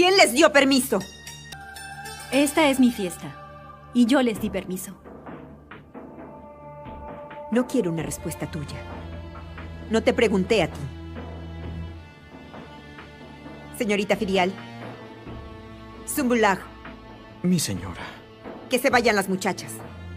¿Quién les dio permiso? Esta es mi fiesta. Y yo les di permiso. No quiero una respuesta tuya. No te pregunté a ti. Señorita Firial. Zumbulag. Mi señora. Que se vayan las muchachas.